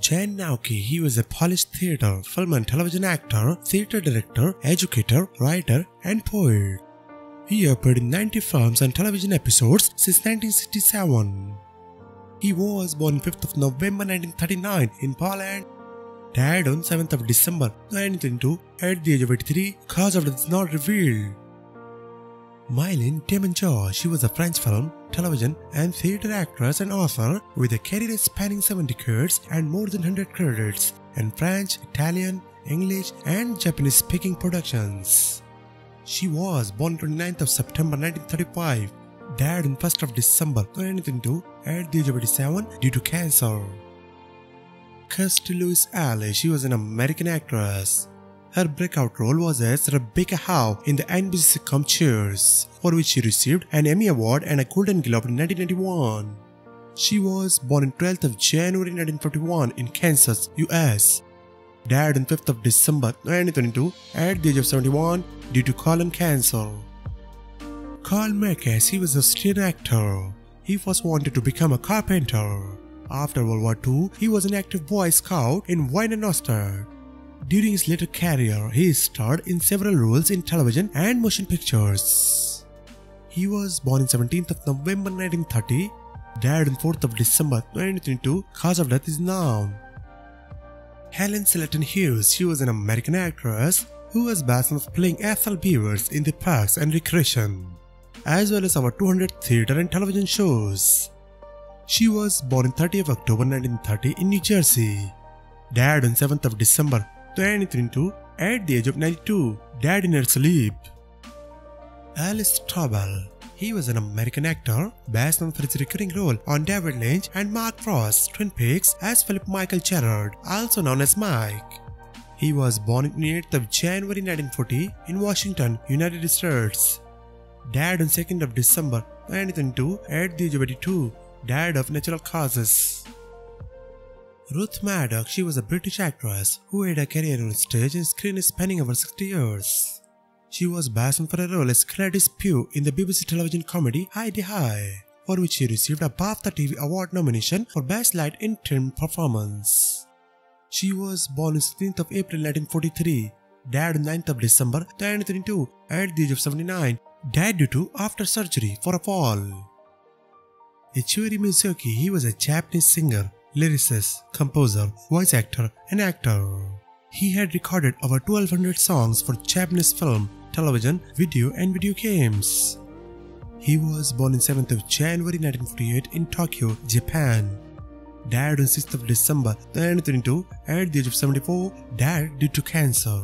Jan Nowicki, he was a Polish theatre, film and television actor, theatre director, educator, writer, and poet. He appeared in 90 films and television episodes since 1967. He was born 5th of November 1939 in Poland. Died on 7th of December 1922 at the age of 83. Cause of death is not revealed. Mylène Demongeot, she was a French film, television, and theatre actress and author with a career spanning 7 decades and more than 100 credits in French, Italian, English, and Japanese speaking productions. She was born 29th of September 1935, died on 1st of December 2022 at the age of 87 due to cancer. Kirstie Louise Alley, she was an American actress. Her breakout role was as Rebecca Howe in the NBC sitcom Cheers, for which she received an Emmy Award and a Golden Globe in 1991. She was born on 12th of January 1941 in Kansas, US. Died on 5th of December 2022 at the age of 71 due to colon cancer. Karl Merkatz, he was a Austrian actor. He first wanted to become a carpenter. After World War II, he was an active Boy Scout in Wiener Neustadt. During his later career, he starred in several roles in television and motion pictures. He was born on 17th of November 1930, died on 4th of December 2022, cause of death is known. Helen Slayton Hughes, she was an American actress who was best known for playing Ethel Beavers in the Parks and Recreation, as well as over 200 theatre and television shows. She was born on 30th October 1930 in New Jersey, died on 7th of December 2022 at the age of 92, died in her sleep. Al Strobel. He was an American actor, best known for his recurring role on David Lynch and Mark Frost's Twin Peaks as Philip Michael Gerard, also known as Mike. He was born on 8th of January 1940 in Washington, United States. Died on 2nd of December 1922 at the age of 82, died of natural causes. Ruth Madoc, she was a British actress who had a career on stage and screen spanning over 60 years. She was best known for her role as Gladys Pugh in the BBC television comedy Hi-de-Hi, for which she received a BAFTA TV Award nomination for Best Light Interim Performance. She was born on 16th of April 1943, died on 9th of December 1922 at the age of 79, died due to after surgery for a fall. Ichiro Mizuki, he was a Japanese singer, lyricist, composer, voice actor, and actor. He had recorded over 1200 songs for Japanese film, television, video, and video games. He was born on 7th of January 1948 in Tokyo, Japan. Died on 6th of December 1922 at the age of 74, died due to cancer.